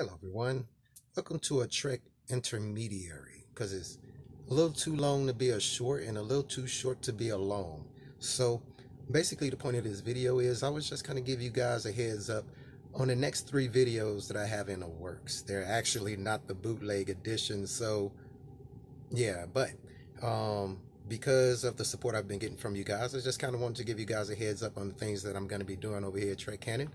Hello, everyone. Welcome to a Trek intermediary because it's a little too long to be a short and a little too short to be a long. So, basically, the point of this video is I was just kind of give you guys a heads up on the next three videos that I have in the works. They're actually not the bootleg edition, so yeah, but um, because of the support I've been getting from you guys, I just kind of wanted to give you guys a heads up on the things that I'm going to be doing over here at Trek Cannon.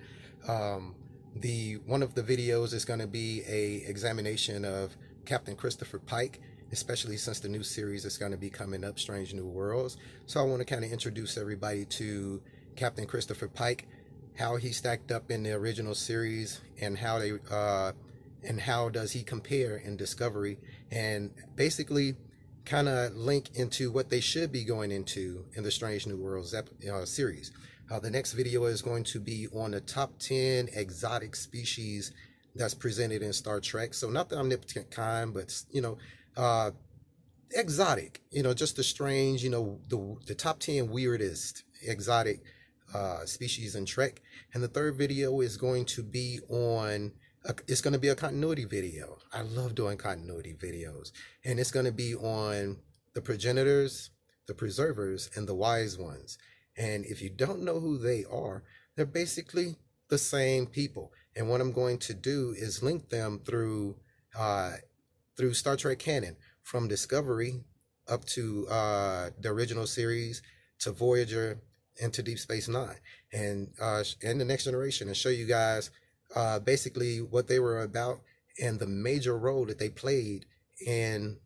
Um, the one of the videos is going to be a examination of Captain Christopher Pike, especially since the new series is going to be coming up, Strange New Worlds. So I want to kind of introduce everybody to Captain Christopher Pike, how he stacked up in the original series, and how they uh, and how does he compare in Discovery, and basically kind of link into what they should be going into in the Strange New Worlds uh, series. Uh, the next video is going to be on the top 10 exotic species that's presented in Star Trek. So not the omnipotent kind, but, you know, uh, exotic, you know, just the strange, you know, the, the top 10 weirdest exotic uh, species in Trek. And the third video is going to be on, it's going to be a continuity video. I love doing continuity videos. And it's going to be on the progenitors, the preservers, and the wise ones. And if you don't know who they are, they're basically the same people. And what I'm going to do is link them through uh, through Star Trek canon from Discovery up to uh, the original series to Voyager and to Deep Space Nine and uh, and the Next Generation and show you guys uh, basically what they were about and the major role that they played in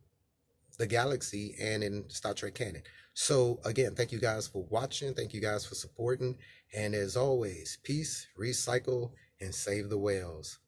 the galaxy and in Star Trek canon. So again, thank you guys for watching. Thank you guys for supporting. And as always, peace, recycle, and save the whales.